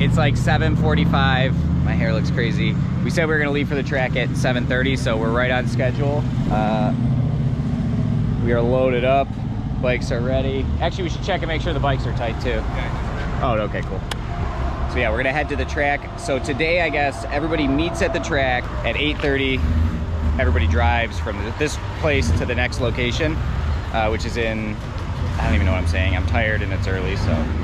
It's like 7.45. My hair looks crazy. We said we were gonna leave for the track at 7.30, so we're right on schedule. Uh, we are loaded up. Bikes are ready. Actually, we should check and make sure the bikes are tight too. Oh, okay, cool. So yeah, we're gonna head to the track. So today, I guess, everybody meets at the track at 8.30. Everybody drives from this place to the next location, uh, which is in, I don't even know what I'm saying. I'm tired and it's early, so.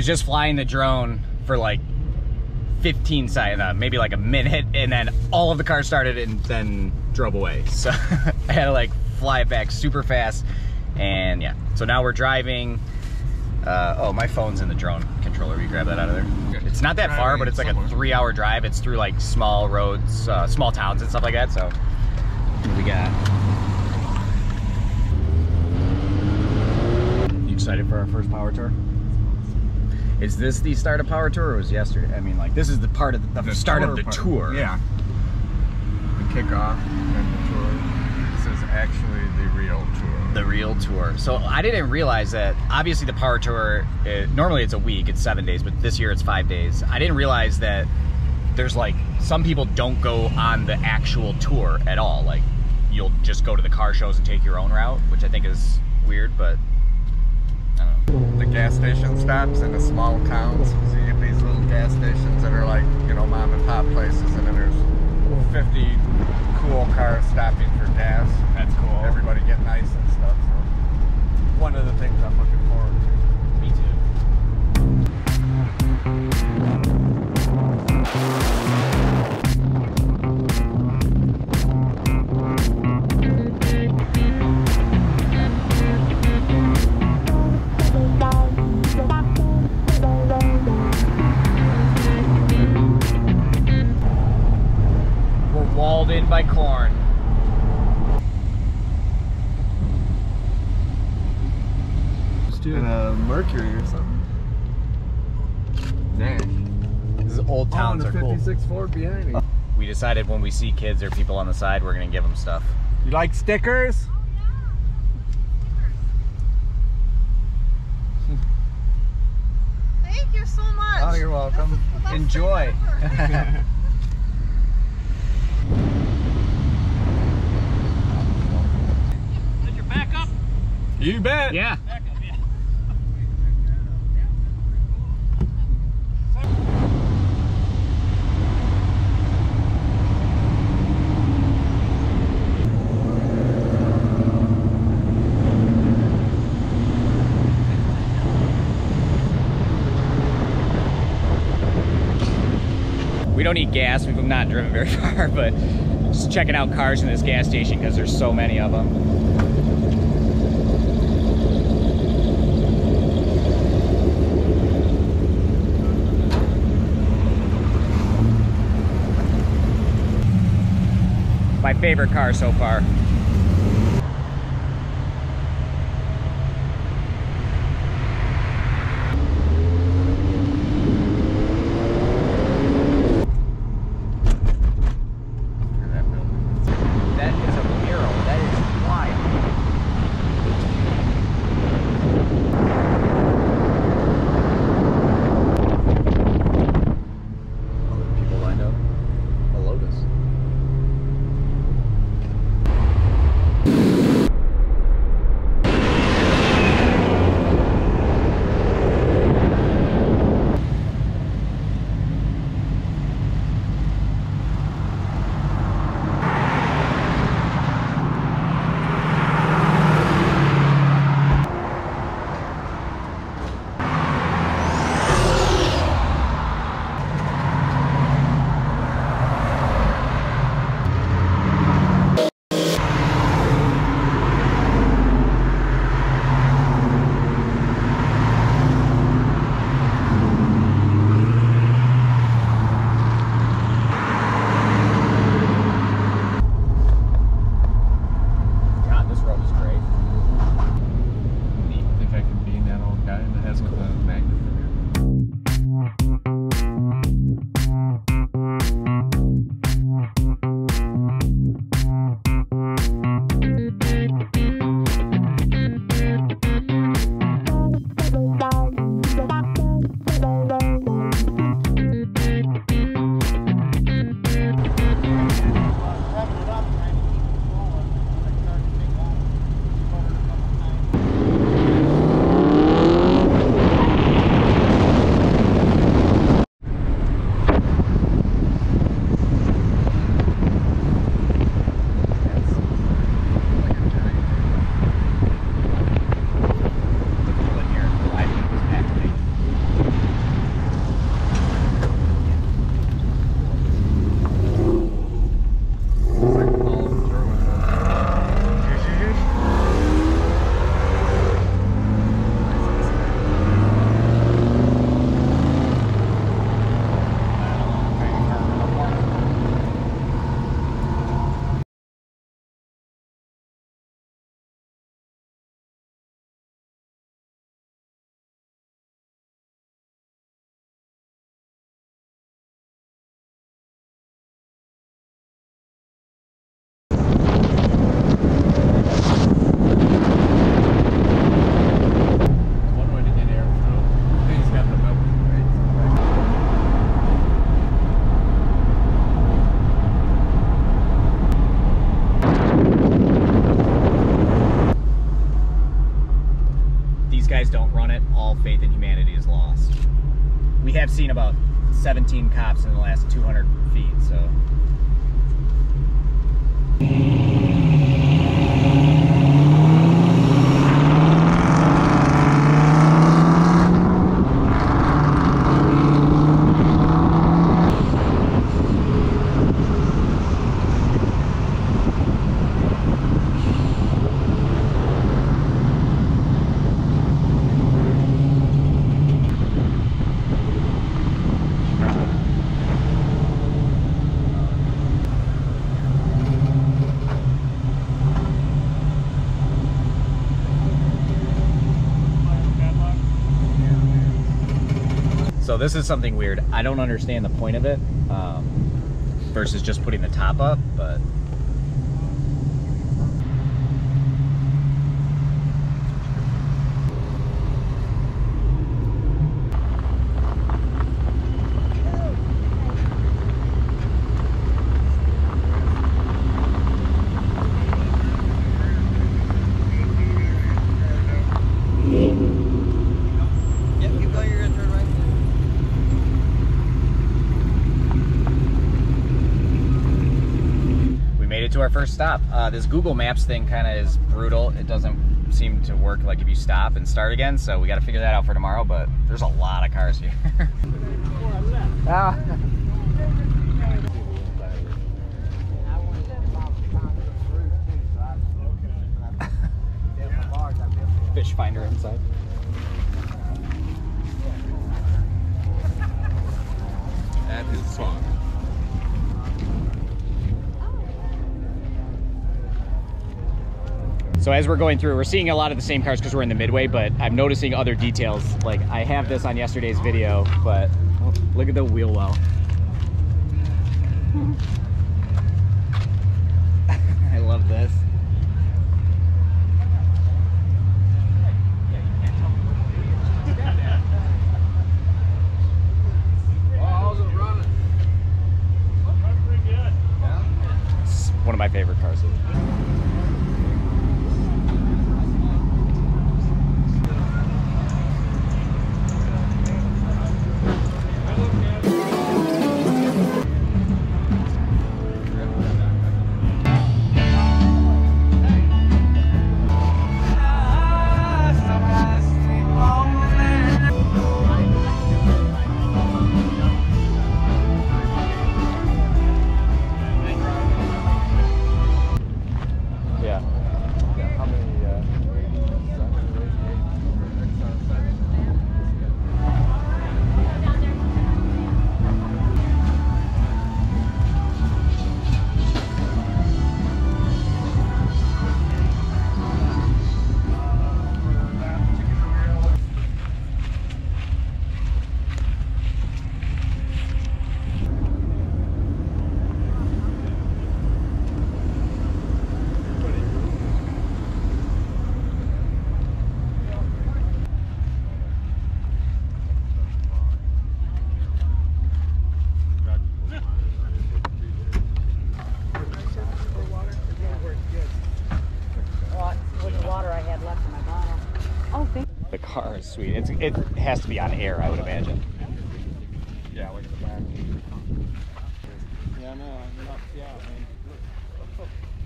Was just flying the drone for like 15 seconds, uh, maybe like a minute, and then all of the cars started and then drove away. So I had to like fly it back super fast. And yeah, so now we're driving. Uh, oh, my phone's in the drone controller. You grab that out of there? It's not that far, but it's like a three hour drive. It's through like small roads, uh, small towns and stuff like that. So what we got. You excited for our first power tour? Is this the start of Power Tour or was yesterday? I mean, like, this is the part of the, the start of the part. tour. Yeah. The kickoff and the tour. This is actually the real tour. The real tour. So I didn't realize that, obviously, the Power Tour, it, normally it's a week, it's seven days, but this year it's five days. I didn't realize that there's like, some people don't go on the actual tour at all. Like, you'll just go to the car shows and take your own route, which I think is weird, but know. The gas station stops in the small towns. So you get these little gas stations that are like, you know, mom and pop places, and then there's 50 cool cars stopping for gas. That's cool. Everybody getting ice and stuff. So one of the things I'm looking forward to. Me too. Ford behind me. We decided when we see kids or people on the side, we're gonna give them stuff. You like oh, stickers? Thank you so much. Oh, you're welcome. This is the best thing Enjoy. Did your back up? You bet. Yeah. We don't need gas. We've not driven very far, but just checking out cars in this gas station because there's so many of them. My favorite car so far. guys don't run it, all faith in humanity is lost. We have seen about 17 cops in the last 200 feet, so. This is something weird. I don't understand the point of it um, versus just putting the top up, but Yep, you go, you're gonna turn right. we made it to our first stop. Uh, this Google Maps thing kind of is brutal. It doesn't seem to work like if you stop and start again, so we got to figure that out for tomorrow, but there's a lot of cars here. ah. Fish finder inside. That is fun. So as we're going through, we're seeing a lot of the same cars because we're in the midway, but I'm noticing other details. Like I have this on yesterday's video, but look at the wheel well. I love this. Car is sweet. It's, it has to be on air, I would imagine. Yeah, look at the back. Yeah, no, I'm not, yeah, man.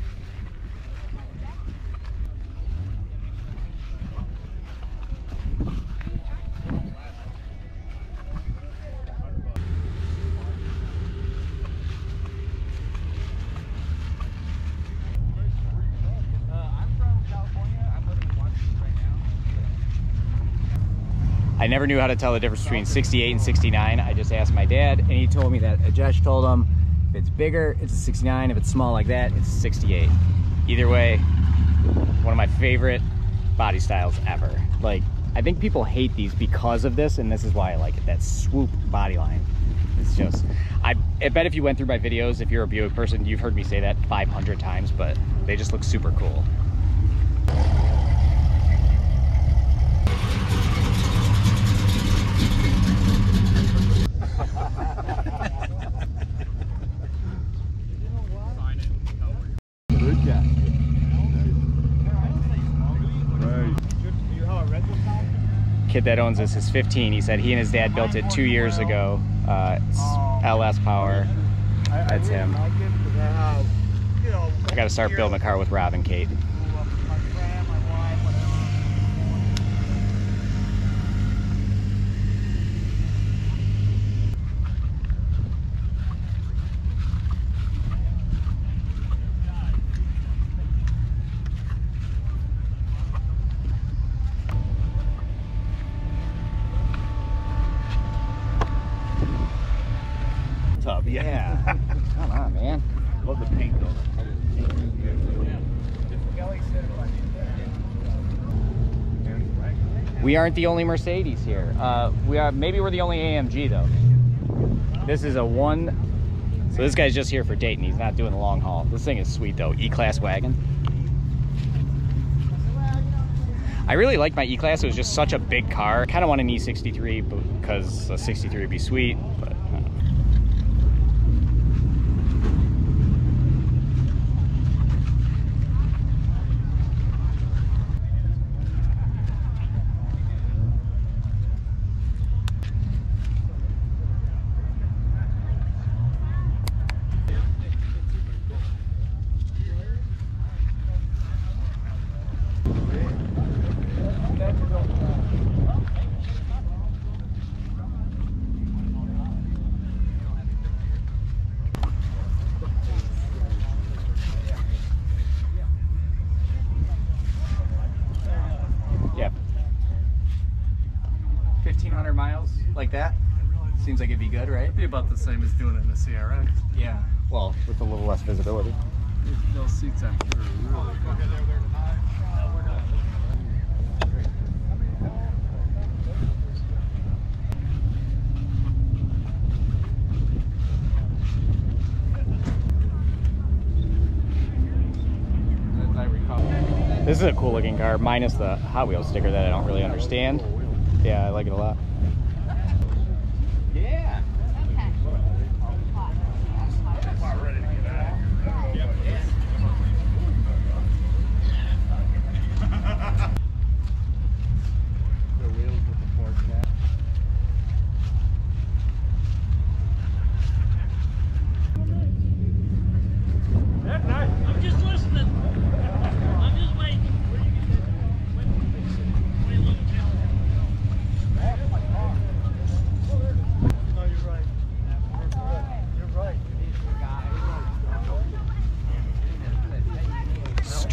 I never knew how to tell the difference between 68 and 69. I just asked my dad, and he told me that Ajesh told him if it's bigger, it's a 69. If it's small like that, it's 68. Either way, one of my favorite body styles ever. Like, I think people hate these because of this, and this is why I like it. That swoop body line. It's just, I, I bet if you went through my videos, if you're a Buick person, you've heard me say that 500 times, but they just look super cool. Good guy. Right. Kid that owns this is 15. He said he and his dad built it two years ago. Uh, it's LS Power. That's him. I got to start building a car with Rob and Kate. Yeah. Come on, man. Love the paint though. We aren't the only Mercedes here. Uh, we are maybe we're the only AMG though. This is a one. So this guy's just here for Dayton. He's not doing the long haul. This thing is sweet though. E-Class wagon. I really like my E-Class. It was just such a big car. I kind of want an E63 because a 63 would be sweet. But uh, yeah. 1500 miles like that. Seems like it'd be good, right? It'd Be about the same as doing it in the CRX. Yeah. Well, with a little less visibility. Those seats are really good. As I recall. This is a cool looking car, minus the Hot Wheels sticker that I don't really understand. Yeah, I like it a lot. Yeah. The wheels with the fork cap. I'm just listening. I'm just waiting. Wait a little No, you're right. You're right.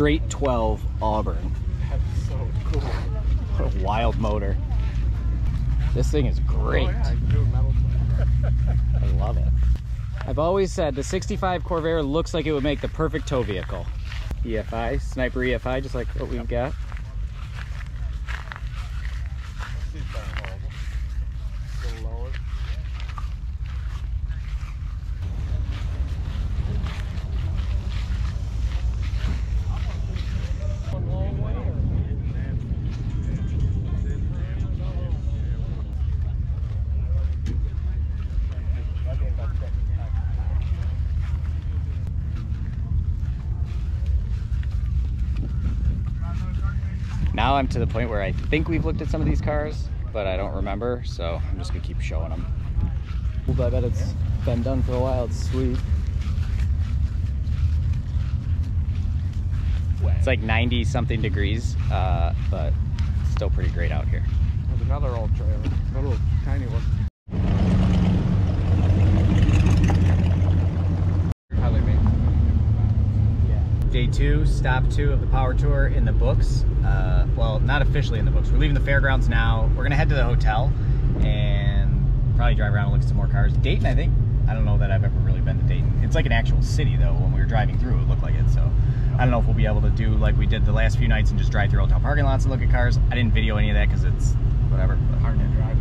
Straight 12 Auburn. That's so cool. What a wild motor. This thing is great. Oh, yeah, I can do a metal I love it. I've always said the 65 Corvair looks like it would make the perfect tow vehicle. EFI, Sniper EFI, just like what we've got. Seats aren't horrible. A little lower. Now I'm to the point where I think we've looked at some of these cars, but I don't remember, so I'm just gonna keep showing them. Ooh, I bet it's been done for a while. It's sweet. It's like 90 something degrees, uh, but still pretty great out here. There's another old trailer. A little tiny one. How they make Day two, stop two of the power tour in the books. Uh, well, not officially in the books. We're leaving the fairgrounds now. We're gonna head to the hotel and probably drive around and look at some more cars. Dayton, I think. I don't know that I've ever really been to Dayton. It's like an actual city though. When we were driving through, it looked like it. So I don't know if we'll be able to do like we did the last few nights and just drive through hotel parking lots and look at cars. I didn't video any of that because it's whatever. but- hard to drive